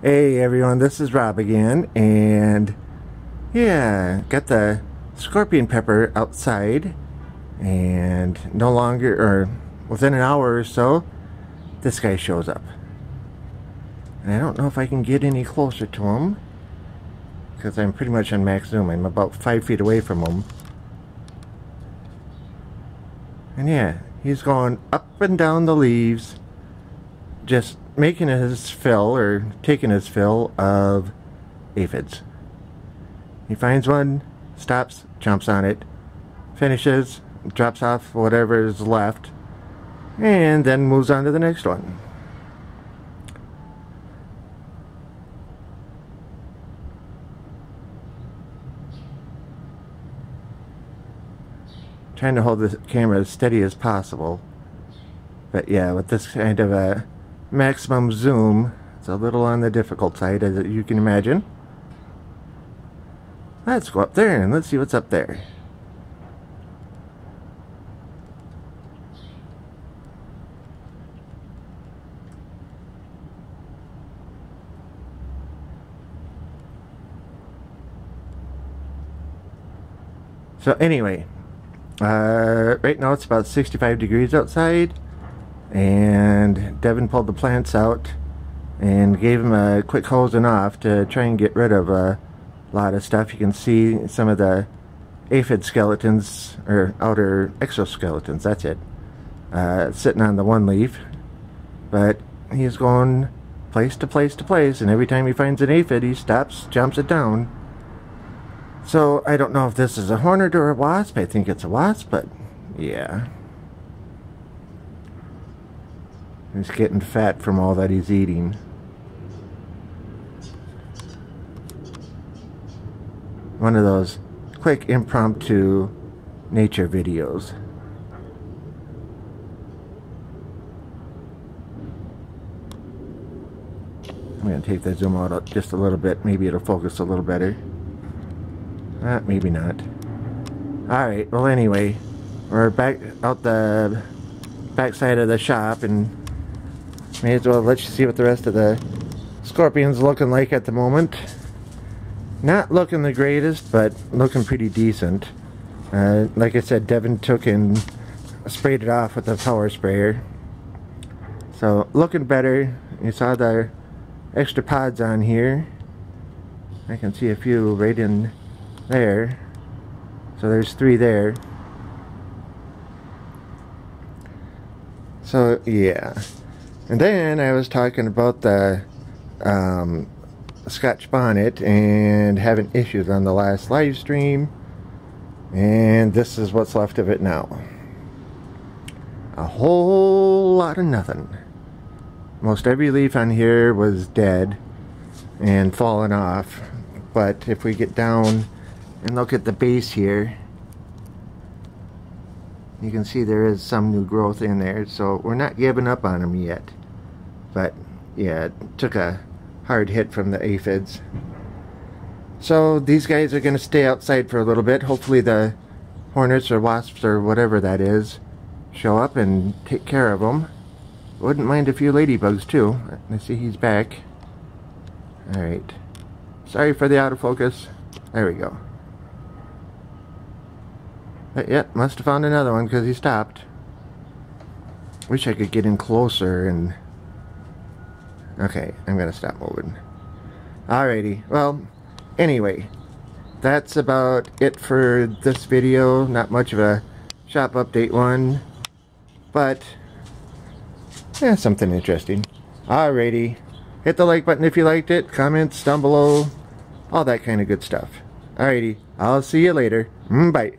Hey everyone, this is Robb again, and yeah, got the scorpion pepper outside, and no longer, or within an hour or so, this guy shows up. And I don't know if I can get any closer to him, because I'm pretty much on max zoom. I'm about five feet away from him. And yeah, he's going up and down the leaves, just making his fill or taking his fill of aphids. He finds one, stops, jumps on it, finishes, drops off whatever is left, and then moves on to the next one. Trying to hold the camera as steady as possible. But yeah, with this kind of a maximum zoom. It's a little on the difficult side, as you can imagine. Let's go up there and let's see what's up there. So anyway, uh, right now it's about 65 degrees outside and Devin pulled the plants out and gave him a quick hosing off to try and get rid of a lot of stuff. You can see some of the aphid skeletons, or outer exoskeletons, that's it, uh, sitting on the one leaf. But he's going place to place to place, and every time he finds an aphid, he stops, jumps it down. So I don't know if this is a hornet or a wasp. I think it's a wasp, but yeah. He's getting fat from all that he's eating. One of those quick impromptu nature videos. I'm going to take the zoom out just a little bit. Maybe it'll focus a little better. Uh, maybe not. Alright, well anyway, we're back out the back side of the shop and May as well let you see what the rest of the Scorpion's looking like at the moment. Not looking the greatest, but looking pretty decent. Uh, like I said, Devin took and sprayed it off with the power sprayer. So, looking better. You saw the extra pods on here. I can see a few right in there. So there's three there. So, yeah. And then I was talking about the um, Scotch bonnet and having issues on the last live stream. And this is what's left of it now. A whole lot of nothing. Most every leaf on here was dead and fallen off. But if we get down and look at the base here, you can see there is some new growth in there. So we're not giving up on them yet. But yeah, it took a hard hit from the aphids. So these guys are going to stay outside for a little bit. Hopefully the hornets or wasps or whatever that is show up and take care of them. Wouldn't mind a few ladybugs too. I see he's back. Alright. Sorry for the autofocus. There we go. But yeah, must have found another one because he stopped. Wish I could get in closer and Okay, I'm gonna stop moving. Alrighty, well, anyway, that's about it for this video. Not much of a shop update one, but yeah, something interesting. Alrighty, hit the like button if you liked it, comments down below, all that kind of good stuff. Alrighty, I'll see you later. Mm, bye.